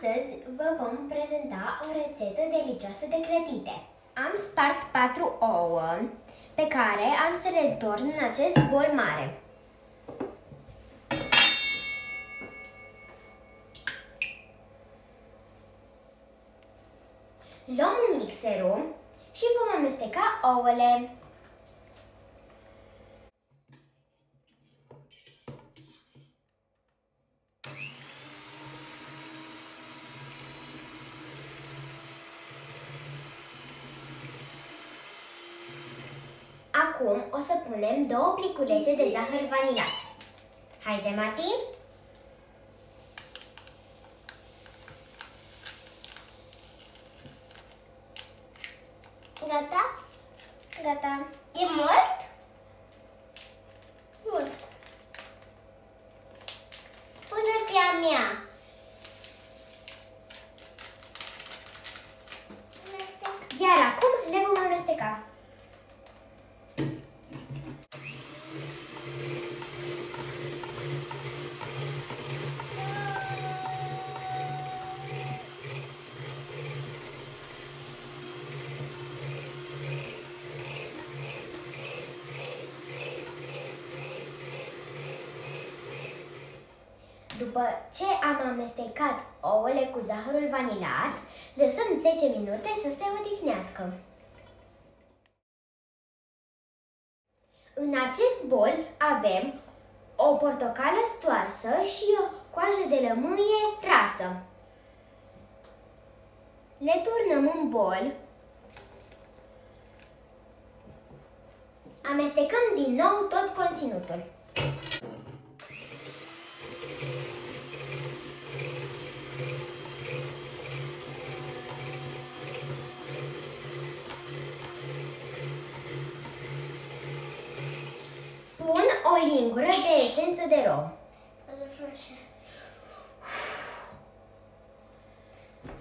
Astăzi vă vom prezenta o rețetă delicioasă de clătite. Am spart patru ouă pe care am să le torn în acest bol mare. Luăm mixerul și vom amesteca ouăle. Acum o să punem două pliculețe de zahăr vanilat. Haide, Mati! Gata? Gata! E mult? Mult. Pune pe a mea. Iar acum le vom amesteca. După ce am amestecat ouăle cu zahărul vanilat, lăsăm 10 minute să se odihnească. În acest bol avem o portocală stoarsă și o coajă de lămâie rasă. Le turnăm în bol. Amestecăm din nou tot conținutul. Pun o lingură de esență de rom.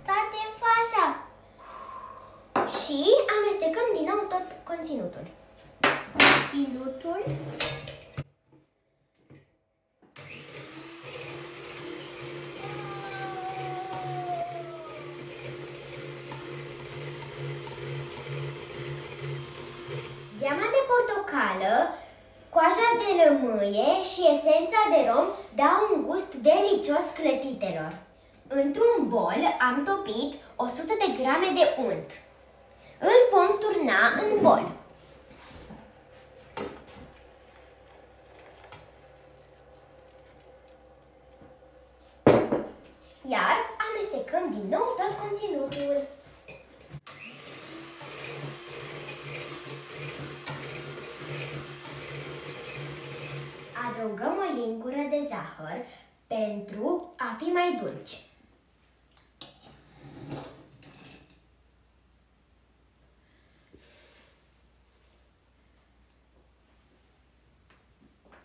Tate, fă așa. Și amestecăm din nou tot conținutul. Pilutul. Zeama de portocală, coaja de lămâie și esența de rom dau un gust delicios clătitelor. Într-un bol am topit 100 de grame de unt. Îl vom turna în bol. Iar amestecăm din nou tot conținutul. Adăugăm o lingură de zahăr pentru a fi mai dulci.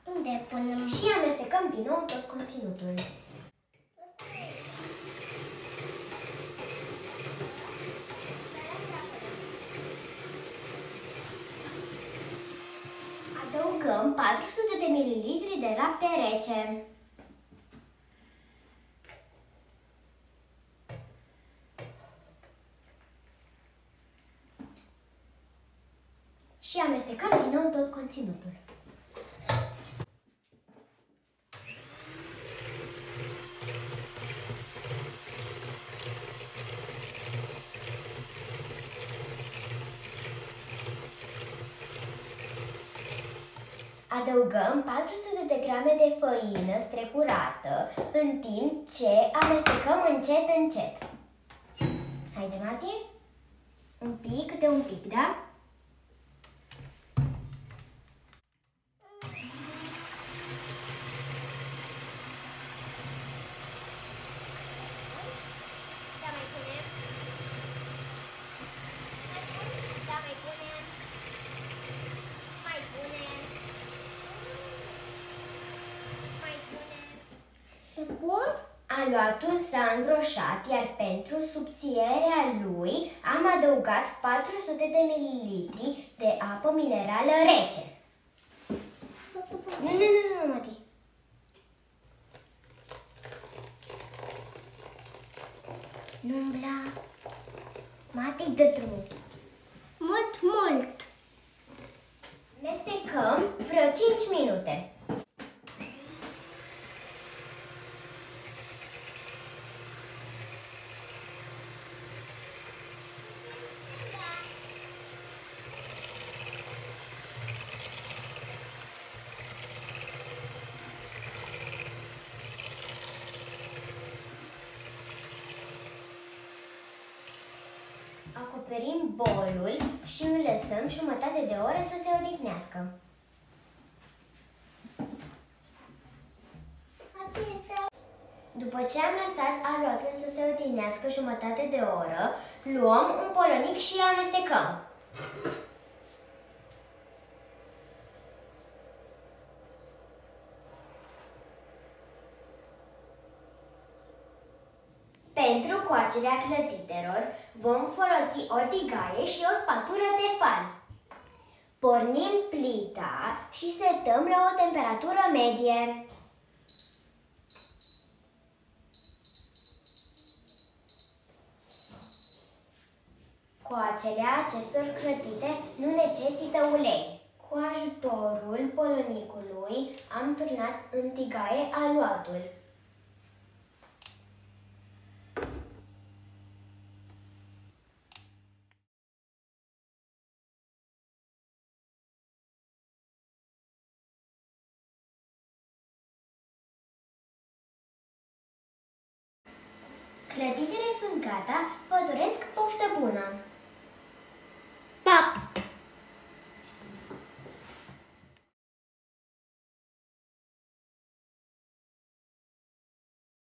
Unde punem? Și amestecăm din nou tot conținutul. Adăugăm 400 de ml de lapte rece. Și amestecăm din nou tot conținutul. Adăugăm 400 de grame de făină strecurată, în timp ce amestecăm încet, încet. Haide, Mati? Un pic, câte un pic, da? Da, mai punem. Da, mai punem. Mai punem. Mai punem. E bun? Aluatul s-a îngroșat, iar pentru subțierea lui am adăugat 400 de ml de apă minerală rece. O să pun. Nu, nu, nu, nu, Mati. Nu umbla. Mati, dă drumul. Mult, mult. Mestecăm vreo 5 minute. Acoperim bolul și îl lăsăm jumătate de oră să se odihnească. După ce am lăsat aluatul să se odihnească jumătate de oră, luăm un polonic și îl amestecăm. Pentru coacerea clătitelor vom folosi o tigaie și o spatulă Tefal. Pornim plita și setăm la o temperatură medie. Coacerea acestor clătite nu necesită ulei. Cu ajutorul polonicului am turnat în tigaie aluatul. Gata, vă doresc poftă bună! Pa!